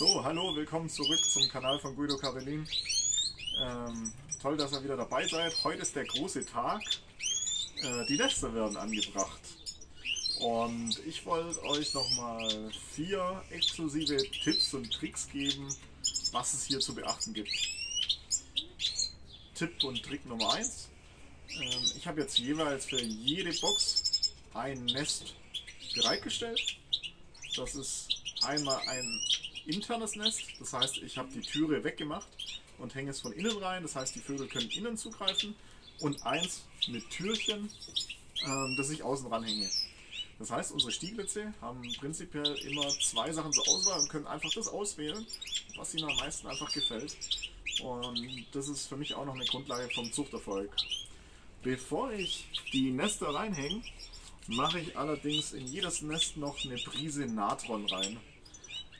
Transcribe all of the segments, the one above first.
So, hallo, willkommen zurück zum Kanal von Guido Carolin. Ähm, toll, dass ihr wieder dabei seid. Heute ist der große Tag. Äh, die Nester werden angebracht. Und ich wollte euch nochmal vier exklusive Tipps und Tricks geben, was es hier zu beachten gibt. Tipp und Trick Nummer 1. Ähm, ich habe jetzt jeweils für jede Box ein Nest bereitgestellt. Das ist einmal ein internes Nest, das heißt, ich habe die Türe weggemacht und hänge es von innen rein, das heißt, die Vögel können innen zugreifen und eins mit Türchen, ähm, das ich außen ranhänge. Das heißt, unsere Stieglitze haben prinzipiell immer zwei Sachen zur Auswahl und können einfach das auswählen, was ihnen am meisten einfach gefällt. Und das ist für mich auch noch eine Grundlage vom Zuchterfolg. Bevor ich die Nester reinhänge, mache ich allerdings in jedes Nest noch eine Prise Natron rein.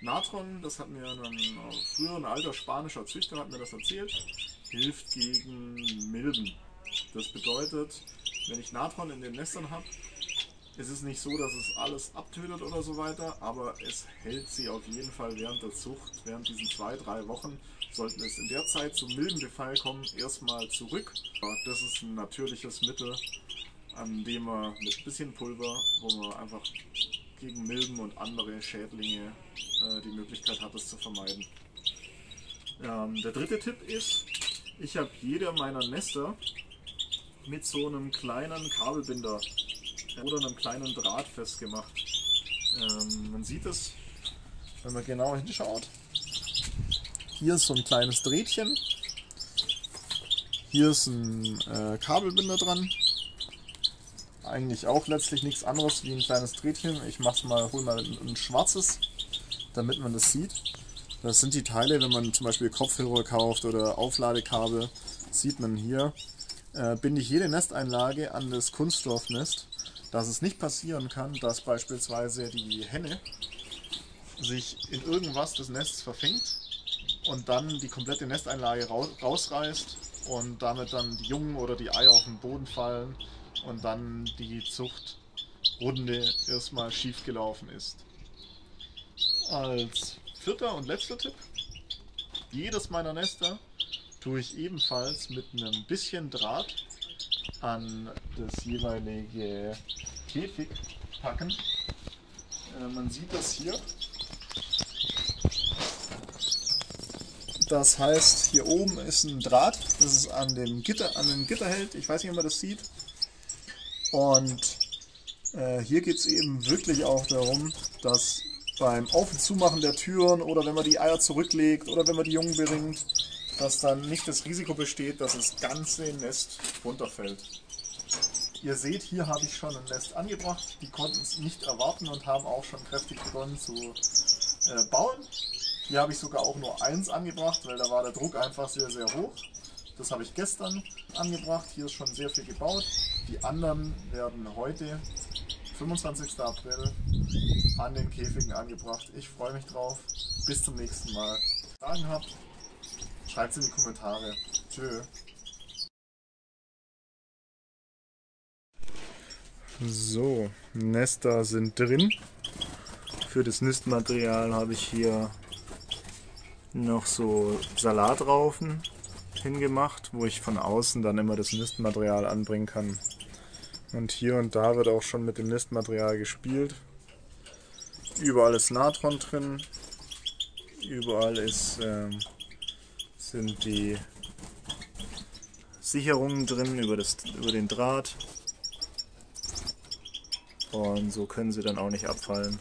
Natron, das hat mir ein früher ein alter spanischer Züchter hat mir das erzählt, hilft gegen Milben. Das bedeutet, wenn ich Natron in den Nestern habe, ist es nicht so, dass es alles abtötet oder so weiter, aber es hält sie auf jeden Fall während der Zucht, während diesen zwei, drei Wochen, sollten es in der Zeit zum Milbenbefall kommen, erstmal zurück. Das ist ein natürliches Mittel, an dem man mit ein bisschen Pulver, wo man einfach gegen Milben und andere Schädlinge äh, die Möglichkeit hat, es zu vermeiden. Ähm, der dritte Tipp ist, ich habe jeder meiner Nester mit so einem kleinen Kabelbinder oder einem kleinen Draht festgemacht. Ähm, man sieht es, wenn man genau hinschaut. Hier ist so ein kleines Drehtchen. Hier ist ein äh, Kabelbinder dran eigentlich auch letztlich nichts anderes wie ein kleines Drehtchen. Ich mach's mal, hol mal ein, ein schwarzes, damit man das sieht. Das sind die Teile, wenn man zum Beispiel Kopfhörer kauft oder Aufladekabel, sieht man hier. Äh, binde ich jede Nesteinlage an das Kunststoffnest, dass es nicht passieren kann, dass beispielsweise die Henne sich in irgendwas des Nests verfängt und dann die komplette Nesteinlage rausreißt und damit dann die Jungen oder die Eier auf den Boden fallen und dann die Zuchtrunde erstmal schief gelaufen ist. Als vierter und letzter Tipp, jedes meiner Nester tue ich ebenfalls mit einem bisschen Draht an das jeweilige Käfig packen. Äh, man sieht das hier. Das heißt, hier oben ist ein Draht, das ist an dem Gitter, an dem Gitter hält. Ich weiß nicht, ob man das sieht. Und äh, hier geht es eben wirklich auch darum, dass beim Auf- und Zumachen der Türen oder wenn man die Eier zurücklegt oder wenn man die Jungen bringt, dass dann nicht das Risiko besteht, dass das ganze Nest runterfällt. Ihr seht, hier habe ich schon ein Nest angebracht. Die konnten es nicht erwarten und haben auch schon kräftig begonnen zu äh, bauen. Hier habe ich sogar auch nur eins angebracht, weil da war der Druck einfach sehr, sehr hoch. Das habe ich gestern angebracht. Hier ist schon sehr viel gebaut. Die anderen werden heute, 25. April, an den Käfigen angebracht. Ich freue mich drauf. Bis zum nächsten Mal. Fragen habt, schreibt es in die Kommentare. Tschö. So, Nester sind drin. Für das Nistmaterial habe ich hier noch so Salatraufen hingemacht, wo ich von außen dann immer das Nistmaterial anbringen kann. Und hier und da wird auch schon mit dem Nistmaterial gespielt. Überall ist Natron drin. Überall ist, äh, sind die Sicherungen drin über, das, über den Draht. Und so können sie dann auch nicht abfallen.